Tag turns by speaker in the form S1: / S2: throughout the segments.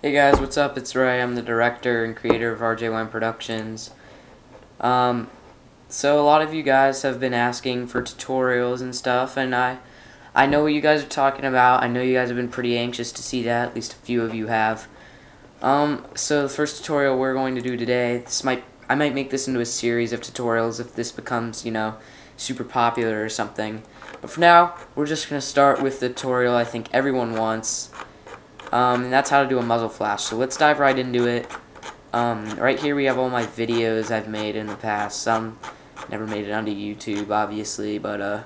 S1: Hey guys, what's up? It's Ray. I'm the director and creator of RJYM Productions. Um, so a lot of you guys have been asking for tutorials and stuff, and I, I know what you guys are talking about. I know you guys have been pretty anxious to see that. At least a few of you have. Um, so the first tutorial we're going to do today, this might, I might make this into a series of tutorials if this becomes, you know, super popular or something. But for now, we're just going to start with the tutorial I think everyone wants. Um, and that's how to do a muzzle flash. So let's dive right into it. Um, right here we have all my videos I've made in the past. Some never made it onto YouTube, obviously, but uh,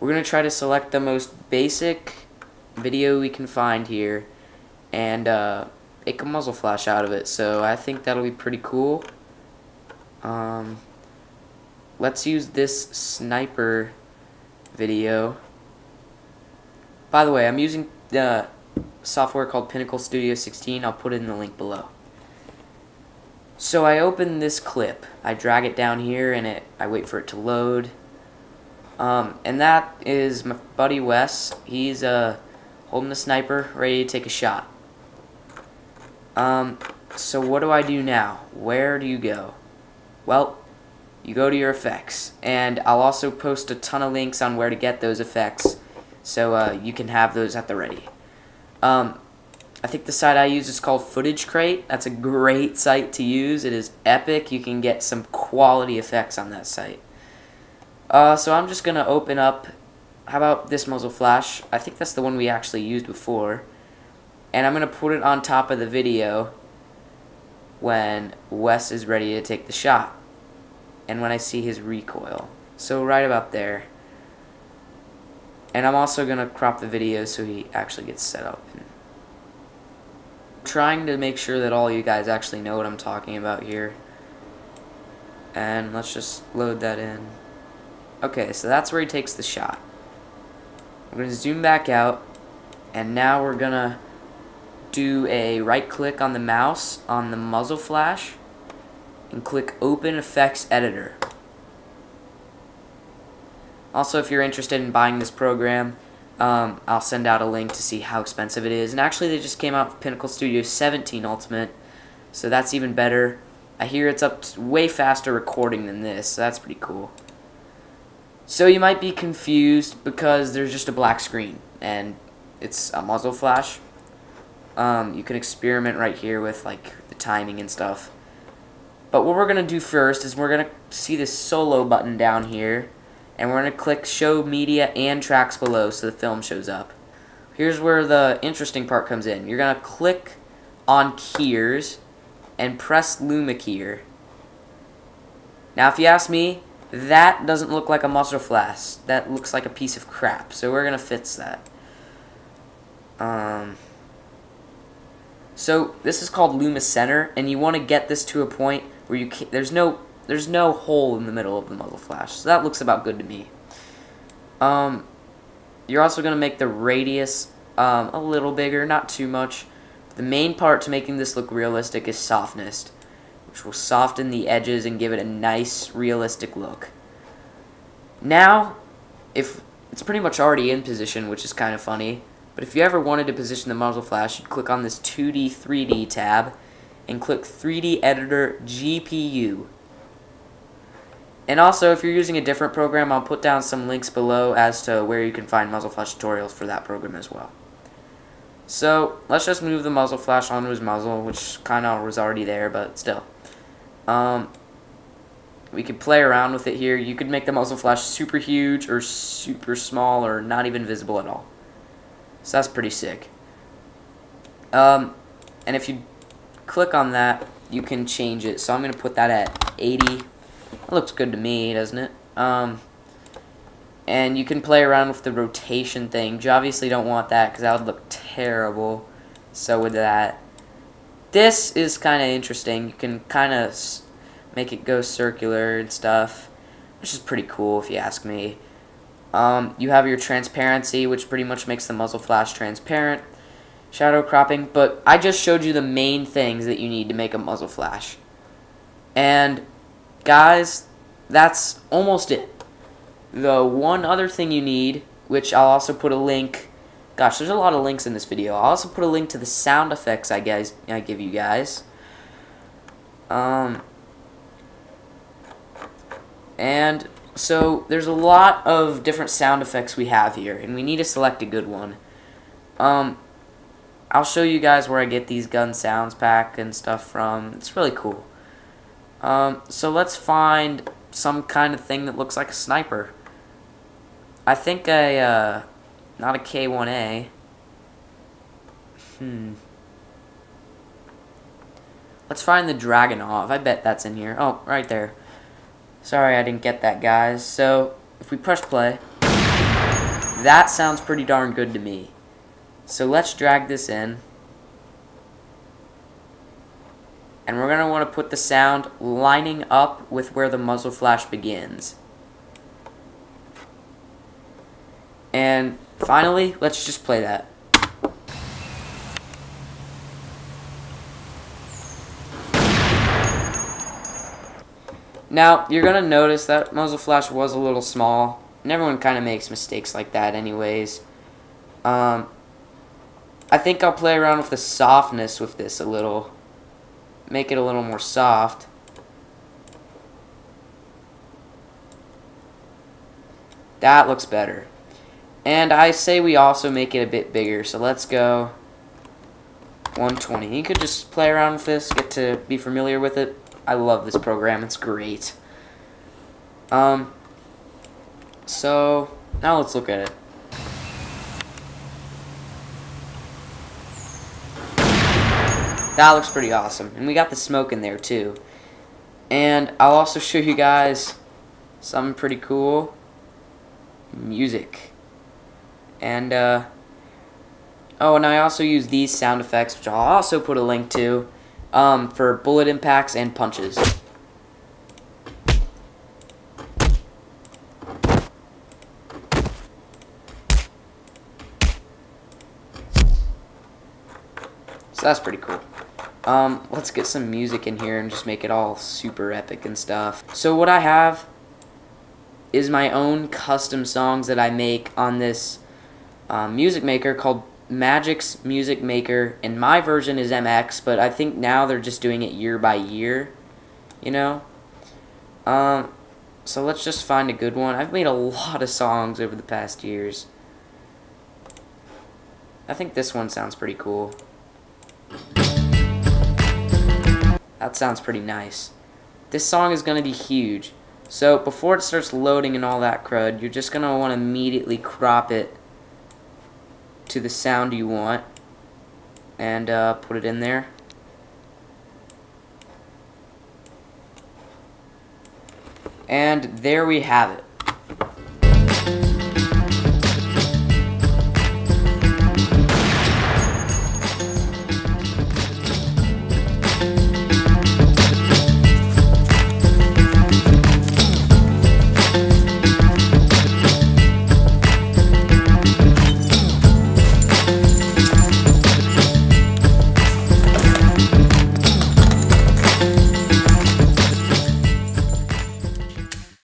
S1: we're going to try to select the most basic video we can find here and uh, make a muzzle flash out of it. So I think that'll be pretty cool. Um, let's use this sniper video. By the way, I'm using the software called Pinnacle Studio 16. I'll put it in the link below. So I open this clip. I drag it down here and it. I wait for it to load. Um, and that is my buddy Wes. He's uh, holding the sniper, ready to take a shot. Um, so what do I do now? Where do you go? Well, you go to your effects. And I'll also post a ton of links on where to get those effects so uh, you can have those at the ready. Um, I think the site I use is called Footage Crate. That's a great site to use. It is epic. You can get some quality effects on that site. Uh, so I'm just going to open up, how about this muzzle flash? I think that's the one we actually used before. And I'm going to put it on top of the video when Wes is ready to take the shot. And when I see his recoil. So right about there. And I'm also going to crop the video so he actually gets set up. trying to make sure that all you guys actually know what I'm talking about here. And let's just load that in. Okay, so that's where he takes the shot. We're going to zoom back out. And now we're going to do a right click on the mouse on the muzzle flash. And click Open Effects Editor. Also, if you're interested in buying this program, um, I'll send out a link to see how expensive it is. And actually, they just came out with Pinnacle Studio 17 Ultimate, so that's even better. I hear it's up way faster recording than this, so that's pretty cool. So you might be confused because there's just a black screen, and it's a muzzle flash. Um, you can experiment right here with like the timing and stuff. But what we're going to do first is we're going to see this solo button down here and we're going to click show media and tracks below so the film shows up. Here's where the interesting part comes in. You're going to click on keys and press Luma keyer. Now if you ask me, that doesn't look like a muzzle flash. That looks like a piece of crap. So we're going to fix that. Um, so this is called Luma Center and you want to get this to a point where you there's no there's no hole in the middle of the muzzle flash. So that looks about good to me. Um, you're also going to make the radius um, a little bigger, not too much. The main part to making this look realistic is softness, which will soften the edges and give it a nice, realistic look. Now, if it's pretty much already in position, which is kind of funny, but if you ever wanted to position the muzzle flash, you'd click on this 2D, 3D tab, and click 3D Editor GPU. And also, if you're using a different program, I'll put down some links below as to where you can find muzzle flash tutorials for that program as well. So, let's just move the muzzle flash onto his muzzle, which kind of was already there, but still. Um, we could play around with it here. You could make the muzzle flash super huge or super small or not even visible at all. So that's pretty sick. Um, and if you click on that, you can change it. So I'm going to put that at 80 that looks good to me, doesn't it? Um, and you can play around with the rotation thing. You obviously don't want that because that would look terrible. So with that, this is kind of interesting. You can kind of make it go circular and stuff, which is pretty cool if you ask me. Um, you have your transparency, which pretty much makes the muzzle flash transparent. Shadow cropping, but I just showed you the main things that you need to make a muzzle flash. And guys, that's almost it. The one other thing you need, which I'll also put a link Gosh, there's a lot of links in this video. I'll also put a link to the sound effects I guys I give you guys. Um, and so there's a lot of different sound effects we have here, and we need to select a good one. Um, I'll show you guys where I get these gun sounds pack and stuff from. It's really cool. Um, so let's find some kind of thing that looks like a sniper. I think a, uh, not a K1A. Hmm. Let's find the Dragunov. I bet that's in here. Oh, right there. Sorry I didn't get that, guys. So, if we press play, that sounds pretty darn good to me. So let's drag this in. And we're going to want to put the sound lining up with where the muzzle flash begins. And finally, let's just play that. Now, you're going to notice that muzzle flash was a little small. And everyone kind of makes mistakes like that anyways. Um, I think I'll play around with the softness with this a little. Make it a little more soft. That looks better. And I say we also make it a bit bigger. So let's go 120. You could just play around with this, get to be familiar with it. I love this program. It's great. Um, so, now let's look at it. That looks pretty awesome. And we got the smoke in there too. And I'll also show you guys something pretty cool. Music. And, uh, oh, and I also use these sound effects, which I'll also put a link to um, for bullet impacts and punches. So that's pretty cool. Um, let's get some music in here and just make it all super epic and stuff. So what I have is my own custom songs that I make on this um, music maker called Magix Music Maker, and my version is MX, but I think now they're just doing it year by year, you know? Um, so let's just find a good one. I've made a lot of songs over the past years. I think this one sounds pretty cool. That sounds pretty nice. This song is going to be huge. So before it starts loading and all that crud, you're just going to want to immediately crop it to the sound you want and uh, put it in there. And there we have it.